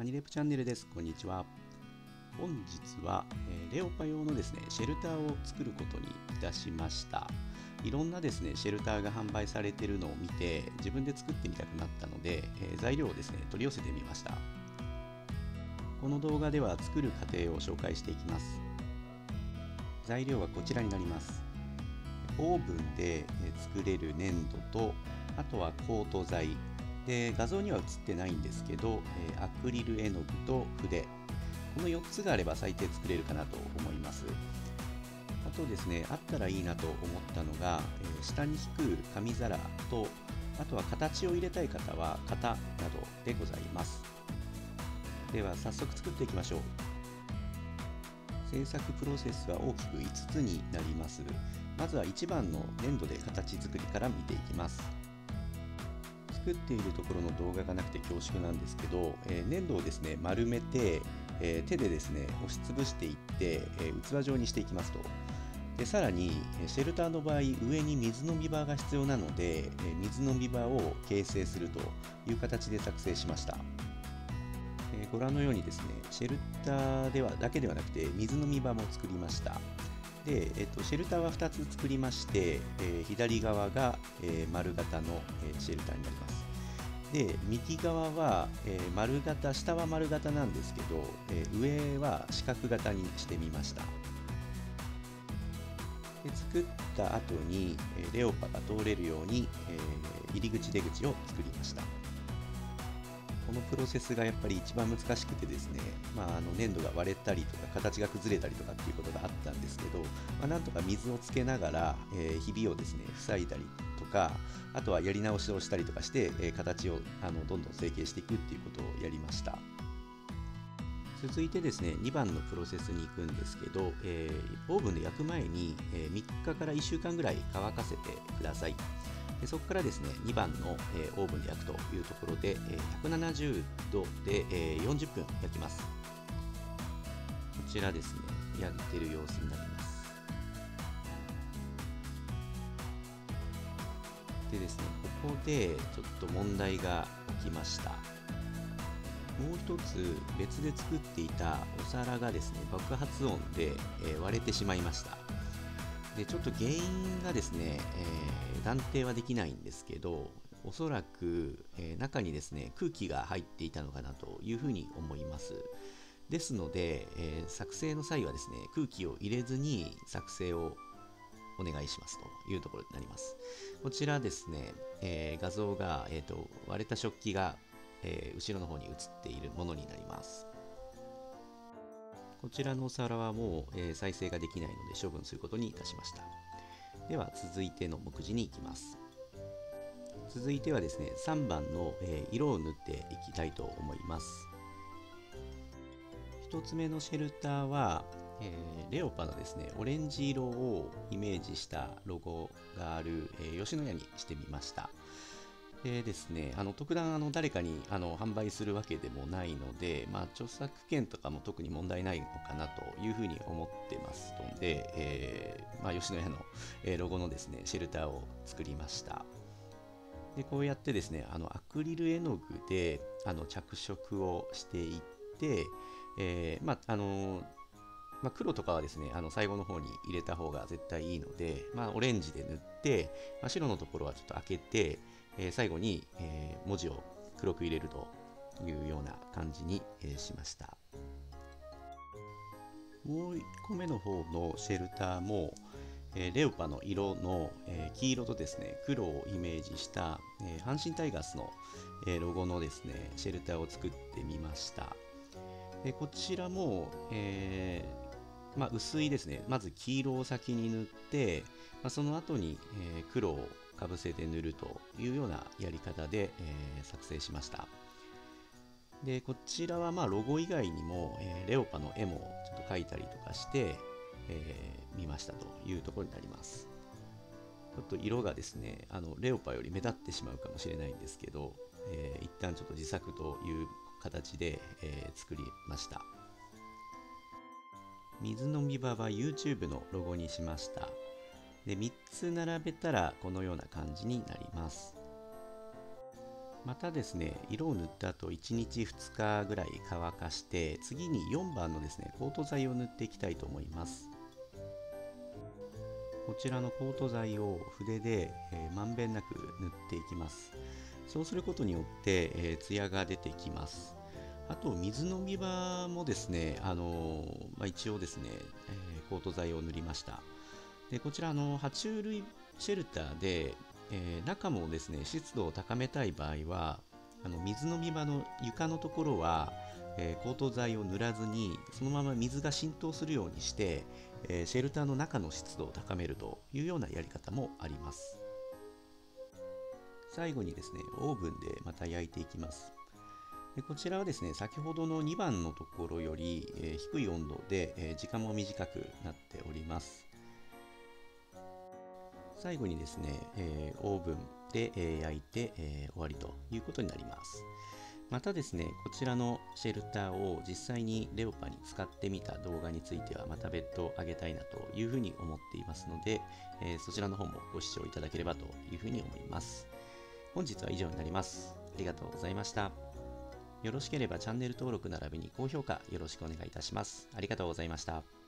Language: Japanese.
マニレプチャンネルです。こんにちは。本日は、え、レオパ用のですね、シェルターを作ることにいたしました。いろんなですね、シェルターが販売されているのを見て、自分で作ってみたくなったので、え、材料をですね、取り寄せてみました。この動画では作る過程を紹介していきます。材料はこちらになります。オーブンで作れる粘土と、あとはコート剤、で画像には映ってないんですけど、えアクリル絵の具と筆。この4つがあれば最低作れるかなと思います。あとですねあったらいいなと思ったのが、え下に引く紙皿とあとは形を入れたい方は型などでございます。では早速作っていきましょう。制作プロセスは大きく5つになります。まずは1番の粘土で形作りから見ていきます。作っているところの動画がなくて恐縮なんですけど、えー、粘土をですね丸めて、えー、手でですね押しつぶしていって、えー、器状にしていきますと。でさらにシェルターの場合上に水飲み場が必要なので、え水飲み場を形成するという形で作成しました、えご覧のようにですねシェルターではだけではなくて水飲み場も作りました。で、えっと、シェルターは2つ作りまして、えー、左側が、えー、丸型の、えー、シェルターになります。で、右側は、え、丸型、下は丸型なんですけど、え、上は四角型にしてみました。で作った後に、え、レオパが通れるように、え、入り口出口を作りました。このプロセスがやっぱり一番難しくてですね、まあ、あの粘土が割れたりとか形が崩れたりとかっていうことがあったんですけど、まあ、なんとか水をつけながら、えー、ひびをですね塞いだりとかあとはやり直しをしたりとかして、えー、形をあのどんどん成形していくっていうことをやりました。続いてですね2番のプロセスに行くんですけど、えー、オーブンで焼く前に、え3日から1週間ぐらい乾かせてください。でそこからですね2番の、えー、オーブンで焼くというところで、えー、170度で、えー、40分焼きます。こちらですね焼いてる様子になります。でですねここでちょっと問題が起きました。もう一つ別で作っていたお皿がですね爆発音で、え割れてしまいました。でちょっと原因がですね、えー、断定はできないんですけどおそらく、えー、中にですね空気が入っていたのかなというふうに思います。ですので、えー、作成の際はですね空気を入れずに作成をお願いしますというところになります。こちらですね、え画像が、えーと、割れた食器が、え後ろの方に映っているものになります。こちらのお皿はもう、えー、再生ができないので処分することにいたしました。では続いての目次に行きます。続いてはですね3番の、えー、色を塗っていきたいと思います。1つ目のシェルターは、えー、レオパのですねオレンジ色をイメージしたロゴがある、え吉野家にしてみました。でですね、あの特段あの誰かにあの販売するわけでもないので、まあ、著作権とかも特に問題ないのかなというふうに思ってますので、えー、まあ、吉野家の、えロゴのですねシェルターを作りました。でこうやってですねあのアクリル絵の具であの着色をしていって、えー、まああのまあ、黒とかはですね、あの最後の方に入れた方が絶対いいので、まあ、オレンジで塗って、まあ、白のところはちょっと開けて、え、最後に、え、文字を黒く入れるというような感じに、え、しました。もう1個目の方のシェルターも、えレオパの色の、え黄色とですね黒をイメージした、え阪神タイガースの、えロゴのですねシェルターを作ってみました。でこちらも、えまあ、薄いですね。まず黄色を先に塗って、まあ、その後に、え黒をかぶせて塗るというようなやり方で、えー、作成しました。でこちらはまあロゴ以外にも、えー、レオパの絵もちょっと描いたりとかして、え、見ましたというところになります。ちょっと色がですねあのレオパより目立ってしまうかもしれないんですけど、えー、一旦ちょっと自作という形で、え、作りました。水飲み場は YouTube のロゴにしました。で3つ並べたらこのような感じになります。またですね色を塗った後1日2日ぐらい乾かして次に4番のですねコート剤を塗っていきたいと思います。こちらのコート剤を筆で、えー、まんべんなく塗っていきます。そうすることによって、えー、ツヤが出てきます。あと水飲み場もですね、あの、まあ、一応ですね、えー、コート剤を塗りました。でこちらの爬虫類シェルターで、えー、中もですね湿度を高めたい場合はあの水飲み場の床のところは、えー、コート剤を塗らずにそのまま水が浸透するようにして、え、シェルターの中の湿度を高めるというようなやり方もあります。最後にですねオーブンでまた焼いていきます。でこちらはですね先ほどの2番のところより、え低い温度で、え時間も短くなっております最後にですね、えー、オーブンで、え、焼いて、え、終わりということになります。またですね、こちらのシェルターを実際にレオパに使ってみた動画についてはまた別途あげたいなというふうに思っていますので、えそちらの方もご視聴いただければというふうに思います。本日は以上になります。ありがとうございました。よろしければチャンネル登録並びに高評価よろしくお願いいたします。ありがとうございました。